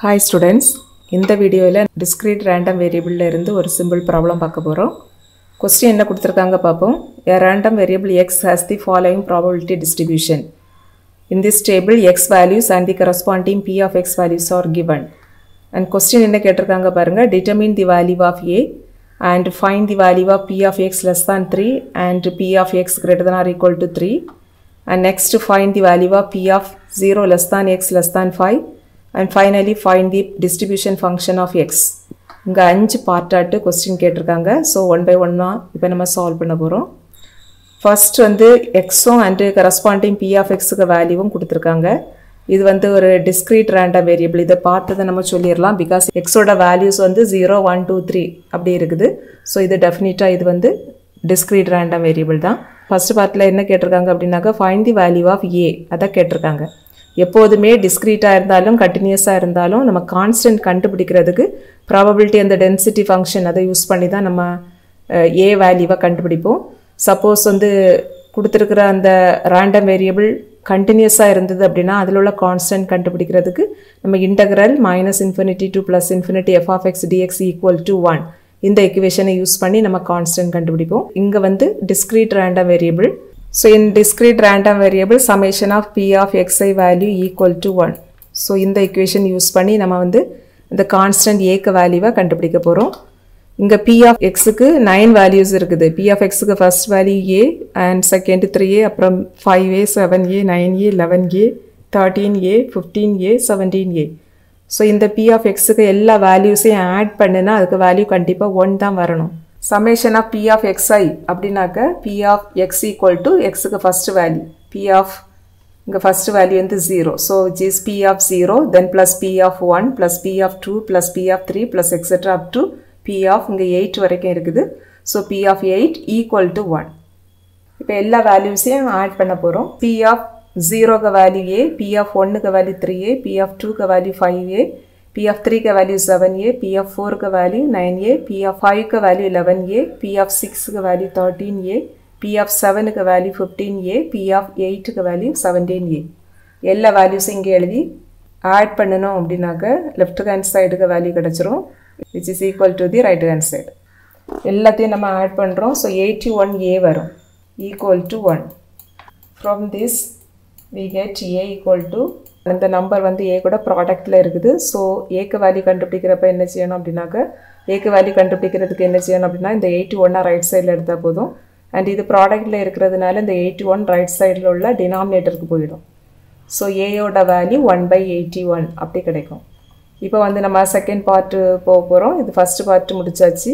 Hi students இந்த வீடியோவில் discrete random வேரியபிளில் இருந்து ஒரு சிம்பிள் ப்ராப்ளம் பார்க்க போகிறோம் கொஸ்டின் என்ன கொடுத்துருக்காங்க பார்ப்போம் a random variable X has the following probability distribution in this table X values and the corresponding P of X values are given and question என்ன கேட்டிருக்காங்க பாருங்கள் determine the value of a and find the value of P of X less than three and P of X greater than or equal to three and next find the value of P of zero less than X less than five and finally find the distribution function of X இங்கே அஞ்சு பார்ட்டாட்டு question கேட்டிருக்காங்க. So one by ஒன்னாக இப்போ நம்ம solve பண்ண போகிறோம் first வந்து எக்ஸும் அண்டு கரஸ்பாண்டிங் பி ஆஃப் எக்ஸுக்கு வேல்யூவும் கொடுத்துருக்காங்க. இது வந்து ஒரு டிஸ்க்ரீட் ரேண்டம் வேரியபிள் இதை பார்த்ததை நம்ம சொல்லிடலாம். பிகாஸ் எக்ஸோட வேல்யூஸ் வந்து ஜீரோ ஒன் டூ த்ரீ அப்படி இருக்குது. ஸோ இது டெஃபினட்டாக இது வந்து டிஸ்க்ரீட் ரேண்டம் வேரியபிள் தான். ஃபர்ஸ்ட் பார்ட்டில் என்ன கேட்டிருக்காங்க அப்படின்னாக்கா find the value of a அதை கேட்டிருக்காங்க. எப்போதுமே டிஸ்க்ரீட்டாக இருந்தாலும் கண்டினியூஸாக இருந்தாலும் நம்ம கான்ஸ்டன்ட் கண்டுபிடிக்கிறதுக்கு ப்ராபபிலிட்டி அந்த டென்சிட்டி ஃபங்க்ஷன் அதை யூஸ் பண்ணி தான் நம்ம ஏ வேல்யூவை கண்டுபிடிப்போம். சப்போஸ் வந்து கொடுத்துருக்குற அந்த ரேண்டம் வேரியபிள் கண்டினியூஸாக இருந்தது அப்படின்னா அதில் உள்ள கான்ஸ்டன்ட் கண்டுபிடிக்கிறதுக்கு நம்ம integral minus infinity to plus infinity f of X dx equal to one இந்த எக்குவேஷனை யூஸ் பண்ணி நம்ம கான்ஸ்டன்ட் கண்டுபிடிப்போம். இங்கே வந்து discrete random variable so in discrete random variable summation of p of xi value equal to one so இந்த equation use பண்ணி நம்ம வந்து இந்த கான்ஸ்டன்ட் ஏக்க வேல்யூவை கண்டுபிடிக்க போகிறோம் இங்கே of x எக்ஸுக்கு நைன் வேல்யூஸ் இருக்குது. P of x first value a and and three a அப்புறம் five a seven a nine a eleven a thirteen a fifteen a seventeen a so இந்த பி ஆஃப் எல்லா வேல்யூஸையும் add பண்ணுனா அதுக்கு value கண்டிப்பாக one தான் வரணும். Summation of P of X i அப்படின்னாக்க P of X equal to எக்ஸுக்கு ஃபஸ்ட்டு வேல்யூ பி ஆஃப் இங்கே ஃபஸ்ட்டு வேல்யூ வந்து zero so which is P of zero then plus P of one plus P of two plus P of three plus etcetera up to P of இங்கே eight வரைக்கும் இருக்குது so P of eight equal to one இப்போ எல்லா வேல்யூஸையும் add பண்ண போகிறோம் P of ஜீரோக்கு value A P of ஒன்னுக்கு value three a P of டூக்கு value five a P of த்ரீக்கு value seven a P of ஃபோருக்கு value nine a P of ஃபைவ்க்கு value eleven a P of சிக்ஸுக்கு value thirteen a P of செவனுக்கு value fifteen a P of எயிட்டுக்கு value seventeen ஏ எல்லா வேல்யூஸும் இங்கே எழுதி ஆட் பண்ணணும் அப்படின்னாக்க லெஃப்ட் ஹேண்ட் சைடுக்கு வேல்யூ கிடச்சிரும் which is equal to the right hand side எல்லாத்தையும் நம்ம ஆட் பண்ணுறோம் ஸோ எயிட்டி ஒன் ஏ வரும் equal to one from this we get a equal to அந்த நம்பர் வந்து ஏ கூட ப்ராடக்டில் இருக்குது. ஸோ ஏக்கு வேல்யூ கண்டுபிடிக்கிறப்ப என்ன செய்யணும் அப்படின்னாக்க ஏக்கு வேல்யூ கண்டுபிடிக்கிறதுக்கு என்ன செய்யணும் அப்படின்னா இந்த எயிட்டி ஒன்னாக ரைட் சைடில் எடுத்தால் போதும். அண்ட் இது ப்ராடக்டில் இருக்கிறதுனால இந்த எயிட்டி ஒன் ரைட் சைடில் உள்ள டினாமினேட்டருக்கு போயிடும். So ஏயோட value one by eighty one அப்படி கிடைக்கும். இப்போ வந்து நம்ம செகண்ட் பார்ட்டு போக போகிறோம் இது ஃபஸ்ட்டு பார்ட்டு முடிச்சாச்சு.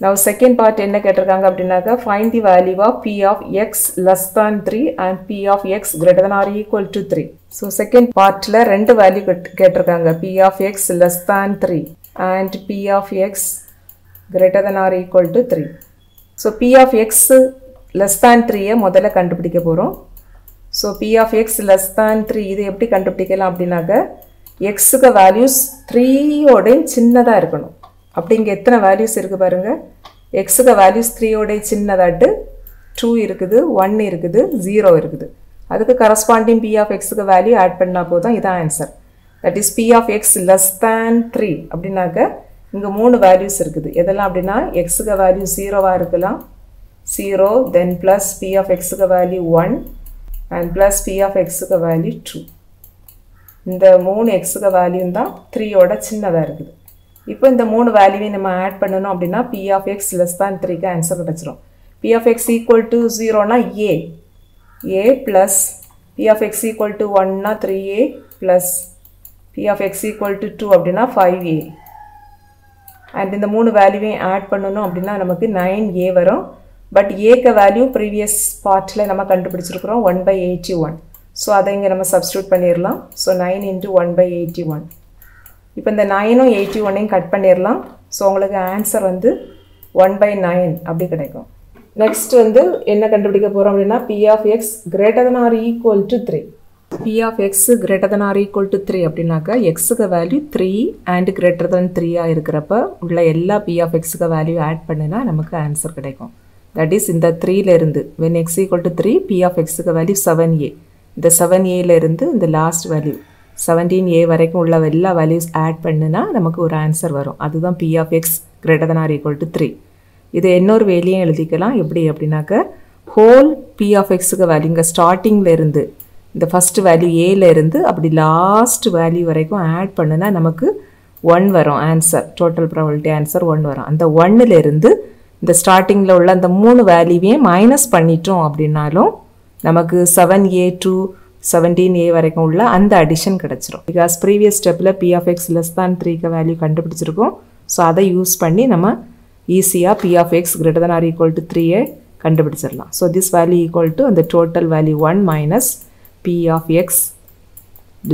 நான் செகண்ட் பார்ட் என்ன கேட்டிருக்காங்க அப்படின்னாக்க find the value of P of X less than three and P of X greater than or equal to three so second பார்ட்டில் ரெண்டு வேல்யூ கேட்டிருக்காங்க. P of X less than three and P of X greater than or equal to three so P of X less than த்ரீயை முதல்ல கண்டுபிடிக்க போகிறோம் so P of X less than three இது எப்படி கண்டுபிடிக்கலாம் அப்படின்னாக்க எக்ஸுக்கு வேல்யூஸ் த்ரீயோடையும் சின்னதாக இருக்கணும். அப்படி இங்கே எத்தனை வேல்யூஸ் இருக்குது பாருங்கள் எக்ஸுக்கு வேல்யூஸ் த்ரீயோடைய சின்னதாட்டு டூ இருக்குது ஒன் இருக்குது ஜீரோ இருக்குது. அதுக்கு கரஸ்பாண்டிங் பி ஆஃப் எக்ஸுக்கு வேல்யூ ஆட் பண்ணால் போதும் இதான் answer that is P of X less than three அப்படின்னாக்க இங்கே மூணு வேல்யூஸ் இருக்குது. எதெல்லாம் அப்படின்னா எக்ஸுக்கு வேல்யூ ஜீரோவாக இருக்கலாம். Zero then plus P of எக்ஸுக்கு value one and plus P of எக்ஸுக்கு வேல்யூ டூ இந்த மூணு எக்ஸுக்கு வேல்யூ தான் த்ரீயோட சின்னதாக இருக்குது. இப்போ இந்த மூணு வேல்யூவையும் நம்ம ஆட் பண்ணணும் அப்படின்னா B of X less than த்ரீக்கு ஆன்சர் கிடச்சிரும். P of X equal to ஜீரோனா a a plus P of X equal to ஒன்னா three a plus P of X equal to two அப்படின்னா ஃபைவ் ஏ அண்ட் இந்த மூணு வேல்யூவையும் add பண்ணணும் அப்படின்னா நமக்கு nine a வரும். பட் ஏக்க வேல்யூ ப்ரீவியஸ் பார்ட்டில் நம்ம கண்டுபிடிச்சிருக்கிறோம் one by eighty one so அதை இங்கே நம்ம சப்ஸ்டியூட் பண்ணிடலாம் so nine into one by eighty one இப்போ இந்த நைனும் எயிட்டி ஒன்னையும் கட் பண்ணிடலாம் ஸோ உங்களுக்கு ஆன்சர் வந்து ஒன் பை நைன் அப்படி கிடைக்கும். நெக்ஸ்ட் வந்து என்ன கண்டுபிடிக்க போகிறோம் அப்படின்னா P of X greater than or equal to three P of X greater than or equal to three அப்படின்னாக்கா எக்ஸுக்கு value three and greater than த்ரீயாக இருக்கிறப்ப உள்ள எல்லா பி ஆஃப் எக்ஸுக்கு வேல்யூ ஆட் பண்ணினா நமக்கு ஆன்சர் கிடைக்கும். தட் இஸ் இந்த த்ரீலேருந்து when x equal to three p of எக்ஸுக்கு வேல்யூ செவன் ஏ இந்த செவன் ஏலேருந்து இந்த லாஸ்ட் வேல்யூ செவன்டீன் ஏ வரைக்கும் உள்ள எல்லா வேல்யூஸ் ஆட் பண்ணுனா நமக்கு ஒரு ஆன்சர் வரும். அதுதான் P of X greater than or equal to three இது இன்னொரு வேலையும் எழுதிக்கலாம். எப்படி அப்படின்னாக்க ஹோல் பி ஆஃப் எக்ஸுக்கு வேல்யூ இங்கே ஸ்டார்டிங்கில் இருந்து இந்த ஃபஸ்ட்டு வேல்யூ ஏல இருந்து அப்படி லாஸ்ட் வேல்யூ வரைக்கும் ஆட் பண்ணுனா நமக்கு ஒன் வரும் answer total probability answer one வரும். அந்த ஒன்னுலேருந்து இந்த ஸ்டார்டிங்கில் உள்ள அந்த மூணு வேல்யூவையும் மைனஸ் பண்ணிட்டோம் அப்படின்னாலும் நமக்கு seven a to seventeen a வரைக்கும் உள்ள அந்த அடிஷன் கிடச்சிரும். பிகாஸ் ப்ரீவியஸ் ஸ்டெப்பில் P of X less than த்ரீக்கு வேல்யூ கண்டுபிடிச்சிருக்கோம். ஸோ அதை யூஸ் பண்ணி நம்ம ஈஸியாக P of X greater than or equal to த்ரீயை கண்டுபிடிச்சிடலாம். So this value equal to அந்த total value one minus P of X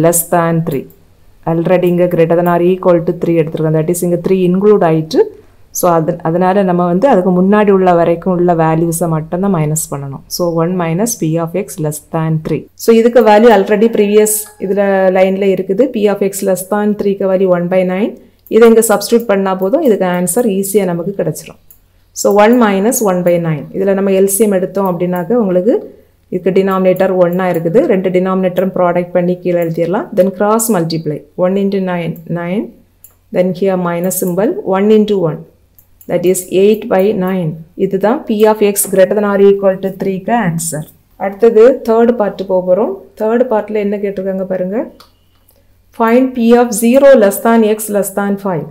less than three already இங்கே greater than or equal to three எடுத்துருக்கோம். That is இங்கே three include ஆகிட்டு so அது அதனால் நம்ம வந்து அதுக்கு முன்னாடி உள்ள வரைக்கும் உள்ள வேல்யூஸை மட்டும்தான் மைனஸ் பண்ணணும். So one minus P of X less than three so இதுக்கு வேல்யூ ஆல்ரெடி ப்ரீவியஸ் இதில் லைனில் இருக்குது. P of X less than த்ரீக்கு வேல்யூ ஒன் பை நைன் இதை இங்கே சப்ஸ்டியூட் பண்ணால் போதும். இதுக்கு ஆன்சர் ஈஸியாக நமக்கு கிடச்சிரும். So one minus one by nine இதில் நம்ம எல்சிஎம் எடுத்தோம் அப்படின்னாக்க உங்களுக்கு இதுக்கு டினாமினேட்டர் ஒன்றா இருக்குது. ரெண்டு டினாமினேட்டரும் ப்ராடக்ட் பண்ணி கீழே எழுதிடலாம். Then cross multiply one into nine nine then here minus simple one into one that is eight by nine இதுதான் P of X greater than or equal to த்ரீக்கு ஆன்சர் அடுத்தது தேர்ட் பார்ட்டு போக போகிறோம் third பார்ட்டில் என்ன கேட்டிருக்காங்க பாருங்கள் find P of zero less than X less than five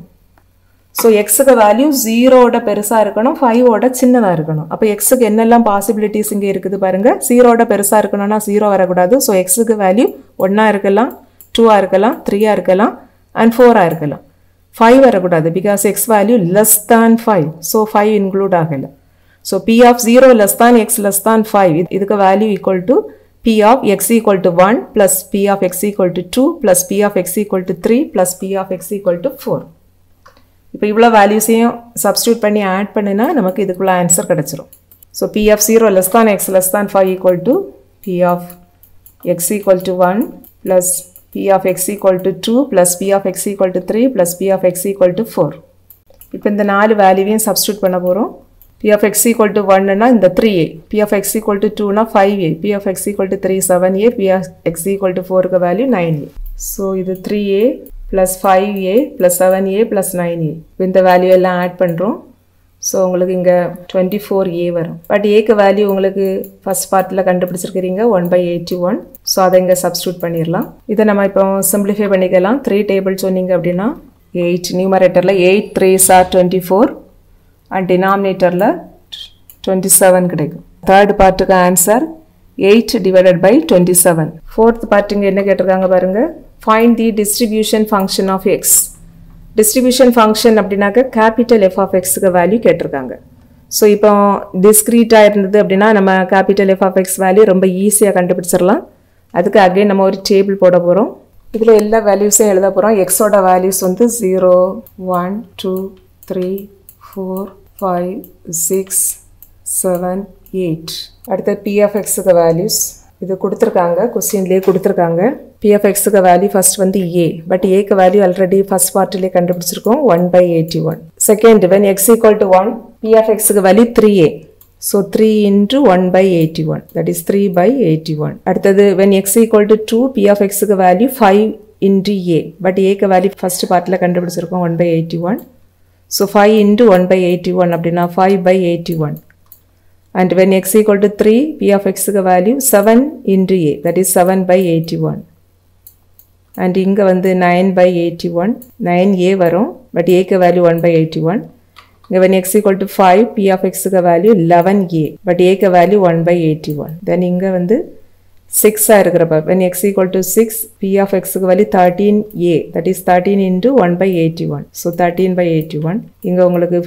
so எக்ஸுக்கு வேல்யூ ஜீரோட பெருசாக இருக்கணும் ஃபைவோட சின்னதாக இருக்கணும். அப்போ எக்ஸுக்கு என்னெல்லாம் பாசிபிலிட்டிஸ் இங்கே இருக்குது பாருங்கள் ஜீரோட பெருசாக இருக்கணும்னா ஜீரோ வரக்கூடாது. ஸோ எக்ஸுக்கு வேல்யூ ஒன்றா இருக்கலாம் டூவாக இருக்கலாம் த்ரீயாக இருக்கலாம் அண்ட் ஃபோராக இருக்கலாம். ஃபைவ் வரக்கூடாது because X value less than five so five include ஆகலை. So P of zero less than X less than five இதுக்கு value equal to P of X equal to one plus P of X equal to two plus P of X equal to three plus P of X equal to four இப்போ இவ்வளோ வேல்யூஸையும் substitute பண்ணி add பண்ணினா நமக்கு இதுக்குள்ள answer கிடச்சிரும். So P of zero less than X less than five equal to P of X equal to one plus p of x equal to 2 plus p of x equal to 3 plus p of x equal to 4 இப்போ இந்த நாலு வேல்யூவையும் substitute பண்ண போகிறோம் p of x equal to 1னா இந்த 3a p of x equal to 2னா 5a p of x equal to 3 7a p of x equal to 4க்கு value 9a so இது 3a plus 5a plus 7a plus 9a இப்போ இந்த value எல்லாம் add பண்ணுறோம் so உங்களுக்கு இங்கே twenty four ஏ வரும் பட் ஏக்கு வேல்யூ உங்களுக்கு ஃபஸ்ட் பார்ட்டில் கண்டுபிடிச்சிருக்கிறீங்க one by eighty one so அதை இங்கே சப்ஸ்டியூட் பண்ணிடலாம் இதை நம்ம இப்போ சிம்பிளிஃபை பண்ணிக்கலாம். த்ரீ டேபிள் சொன்னீங்க அப்படின்னா எயிட் நியூமரேட்டரில் eight three sir twenty four and டினாமினேட்டரில் டுவெண்ட்டி செவன் கிடைக்கும். Third பார்ட்டுக்கு answer eight divided by twenty seven fourth பார்ட்டிங்க என்ன கேட்டிருக்காங்க பாருங்கள் find the distribution function of x distribution function அப்படின்னாக்க கேபிட்டல் எஃப் ஆஃப் எக்ஸுக்கு வேல்யூ கேட்டிருக்காங்க. ஸோ இப்போ டிஸ்க்ரீட்டாக இருந்தது அப்படின்னா நம்ம capital F of x value ரொம்ப ஈஸியாக கண்டுபிடிச்சிடலாம் அதுக்கு அகைன் நம்ம ஒரு டேபிள் போட போகிறோம் இதில் எல்லா வேல்யூஸையும் எழுத போகிறோம் எக்ஸோட வேல்யூஸ் வந்து zero one two three four five six seven eight அடுத்து பிஎஃப்எக்ஸுக்கு வேல்யூஸ் இது கொடுத்துருக்காங்க. கொஸ்டின்லேயே கொடுத்துருக்காங்க. பிஎஃப்எக்ஸுக்கு வேல்யூ ஃபர்ஸ்ட் வந்து ஏ பட் ஏக்கு வேல்யூ ஆல்ரெடி ஃபர்ஸ்ட் பார்ட்டிலே கண்டுபிடிச்சிருக்கோம். One by eighty one second when x equal to one பிஎஃப்எக்ஸுக்கு value three a so three into one by eighty one that is three by eighty one அடுத்தது when x equal to two பிஎஃப்எக்ஸுக்கு value five into a but ஏக்கு value first பார்ட்டில் கண்டுபிடிச்சிருக்கோம் one by eighty one so five into one by eighty one அப்படின்னா five by eighty one and when x equal to three p of எக்ஸுக்கு value seven into a that is seven by eighty one and இங்கே வந்து nine by eighty one nine a வரும் but ஏக்கு value one by eighty one Given x equal to five p of x க்கு value 11a. But a க்கு value 1 by 81. Then இங்க வந்து 6 ஆ இருக்கிறப்ப when x equal to 6, p of x க்கு value 13a. That is 13 into 1 by 81. So 13 by 81. இங்க உங்களுக்கு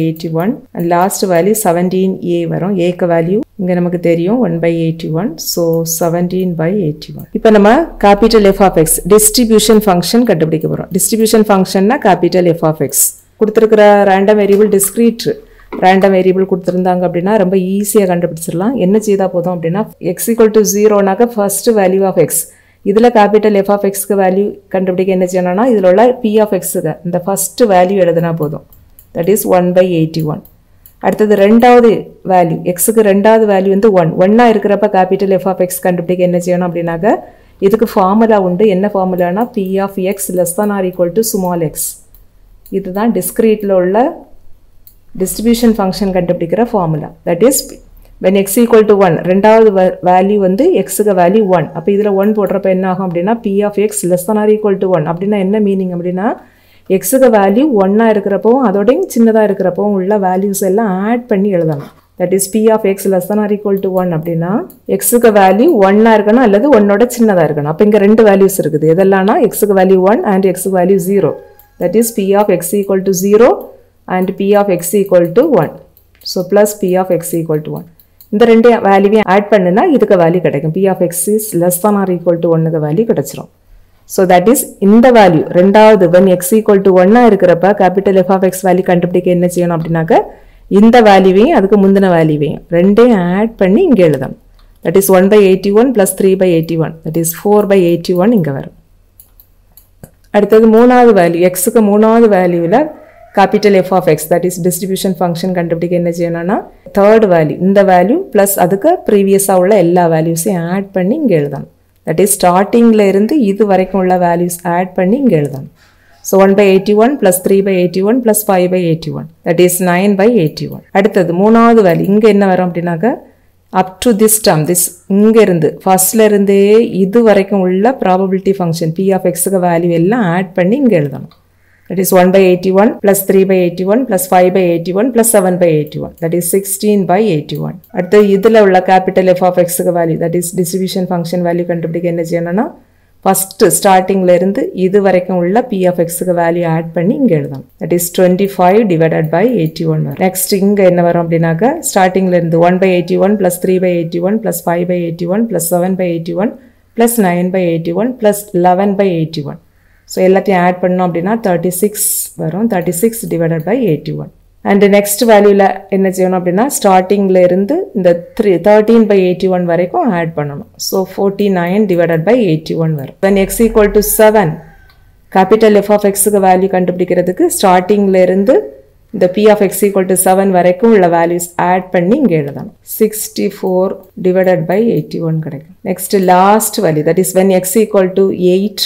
eighty one and last value seventeen a வரும். a value இங்கே நமக்கு தெரியும் one by eighty one so seventeen by eighty one இப்போ நம்ம capital F of x distribution function கண்டுபிடிக்க போகிறோம் டிஸ்ட்ரிபியூஷன் ஃபங்க்ஷன்னா கேபிட்டல் எஃப் ஆஃப் எக்ஸ் கொடுத்துருக்கிற random variable discrete random variable கொடுத்துருந்தாங்க அப்படின்னா ரொம்ப ஈஸியாக கண்டுபிடிச்சிடலாம். என்ன செய்தால் போதும் அப்படின்னா எக்ஸ் ஈக்குவல் டு ஜீரோனாக்க ஃபஸ்ட்டு வேல்யூ ஆஃப் எக்ஸ் இதில் கேபிட்டல் எஃப் ஆஃப் எக்ஸ்க்கு வேல்யூ கண்டுபிடிக்க என்ன செய்யணும்னா இதில் உள்ள பி ஆஃப் எக்ஸுக்கு இந்த ஃபஸ்ட்டு வேல்யூ எழுதுனா போதும். That is one by eighty one அடுத்தது ரெண்டாவது வேல்யூ எக்ஸுக்கு ரெண்டாவது வேல்யூ வந்து ஒன் ஒன்னாக இருக்கிறப்ப கேபிட்டல் எஃப் ஆஃப் எக்ஸ் கண்டுபிடிக்க என்ன செய்யணும் அப்படின்னாக்க இதுக்கு ஃபார்முலா உண்டு. என்ன ஃபார்முலானா p of x less than or equal to small x இதுதான் டிஸ்கிரீட்டில் உள்ள டிஸ்ட்ரிபியூஷன் ஃபங்க்ஷன் கண்டுபிடிக்கிற formula that is when x equal to one ரெண்டாவது வேல்யூ வந்து எக்ஸுக்கு வேல்யூ ஒன் அப்போ இதில் ஒன் போடுறப்ப என்ன ஆகும் அப்படின்னா p of x less than or equal to one அப்படின்னா என்ன மீனிங் அப்படின்னா எக்ஸுக்கு வேல்யூ ஒன்னாக இருக்கிறப்பவும் அதோடையும் சின்னதாக இருக்கிறப்பவும் உள்ள வேல்யூஸ் எல்லாம் ஆட் பண்ணி எழுதணும். That is p of x less than or equal to one அப்படின்னா எக்ஸுக்கு வேல்யூ ஒன்னாக இருக்கணும் அல்லது ஒன்னோட சின்னதாக இருக்கணும். அப்போ இங்கே ரெண்டு வேல்யூஸ் இருக்குது. எதெல்லாம்னா எக்ஸுக்கு வேல்யூ ஒன் அண்ட் எக்ஸுக்கு value zero that is p of x equal to zero and p of x equal to one so plus p of x equal to one இந்த ரெண்டு வேல்யூவையும் ஆட் பண்ணுனா இதுக்கு வேல்யூ கிடைக்கும். P of x is less than or equal to ஒன்னுக்கு value கிடைச்சிரும். So that is இந்த value ரெண்டாவது வென் எக்ஸ் ஈக்குவல் டு ஒன்னா இருக்கிறப்ப capital F of x value கண்டுபிடிக்க என்ன செய்யணும் அப்படின்னாக்க இந்த வேல்யூவையும் அதுக்கு முந்தின வேல்யூவையும் ரெண்டையும் ஆட் பண்ணி இங்கே எழுதணும். That is one by eighty one plus three by eighty one that is four by eighty one இங்கே வரும். அடுத்தது மூணாவது வேல்யூ எக்ஸுக்கு மூணாவது வேல்யூவில் capital F of x that is distribution function கண்டுபிடிக்க என்ன செய்யணும்னா தேர்ட் வேல்யூ இந்த வேல்யூ ப்ளஸ் அதுக்கு ப்ரீவியஸாக உள்ள எல்லா வேல்யூஸையும் ஆட் பண்ணி இங்கே எழுதணும். தட் இஸ் ஸ்டார்டிங்கில் இருந்து இது வரைக்கும் உள்ள வேல்யூஸ் ஆட் பண்ணி இங்கே எழுதணும். So one by eighty one plus three by eighty one plus five by eighty one that is nine by eighty one அடுத்தது மூணாவது வேல்யூ இங்கே என்ன வரும் அப்படின்னாக்க up to this term this இங்கேருந்து ஃபஸ்ட்லேருந்தே இது வரைக்கும் உள்ள ப்ராபபிலிட்டி ஃபங்க்ஷன் பி ஆஃப் எக்ஸுக்கு வேல்யூ எல்லாம் ஆட் பண்ணி இங்கே எழுதணும். That is one by eighty one plus three by eighty one plus five by eighty one plus seven by eighty one that is sixteen by eighty one அடுத்து இதில் உள்ள capital F of எக்ஸுக்கு value that is distribution function value கண்டுபிடிக்க என்ன செய்யணும்னா first ஸ்டார்டிங்லேருந்து இது வரைக்கும் உள்ள பி ஆஃப் எக்ஸுக்கு வேல்யூ ஆட் பண்ணி இங்கே எழுதணும். That is twenty five divided by eighty one வரும். நெக்ஸ்ட் இங்கே என்ன வரும் அப்படின்னாக்க ஸ்டார்டிங்லேருந்து one by eighty one plus three by eighty one plus five by eighty one plus seven by eighty one plus nine by eighty one plus eleven by eighty one so எல்லாத்தையும் add பண்ணோம் அப்படின்னா thirty six வரும். Thirty six divided by eighty one and next வேல்யூவில் என்ன செய்யணும் அப்படின்னா ஸ்டார்டிங்கில் இருந்து இந்த three thirteen by eighty one வரைக்கும் ஆட் பண்ணணும். So forty nine divided by eighty one வரும் then x equal to seven capital F of எக்ஸுக்கு வேல்யூ கண்டுபிடிக்கிறதுக்கு ஸ்டார்டிங்கில் இருந்து இந்த p of x equal to seven வரைக்கும் உள்ள வேல்யூஸ் ஆட் பண்ணி இங்கே எழுதணும். Sixty four divided by eighty one கிடைக்கும். Next last value that is when x equal to eight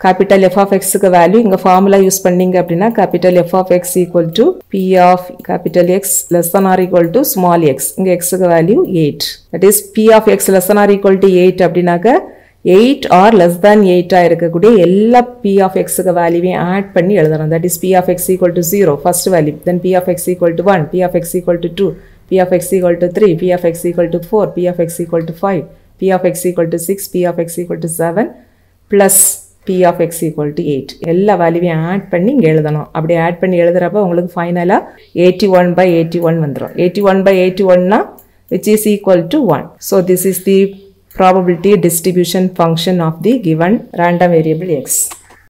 capital F of எக்ஸுக்கு வேல்யூ இங்கே ஃபார்முலா யூஸ் பண்ணீங்க அப்படின்னா capital F of x equal to p of capital x less than or equal to small x இங்கே எக்ஸுக்கு value eight that is p of x less than or equal to eight அப்படின்னாக்க eight R less than எயிட்டாக இருக்கக்கூடிய எல்லா B of எக்ஸுக்கு வேல்யூவையும் add பண்ணி எழுதணும் that is p of x equal to zero first value then p of x equal to one p of x equal to two p of x equal to three p of x equal to four p of x equal to five p of x equal to six p of x equal to seven plus p of x equal to eight எல்லா வேல்யூவையும் add பண்ணி இங்கே எழுதணும். அப்படி add பண்ணி எழுதுறப்ப உங்களுக்கு ஃபைனலாக eighty one by eighty one வந்துடும் எயிட்டி ஒன் பை எயிட்டி ஒன்னா which is equal to one so this is the probability distribution function of the given random variable x.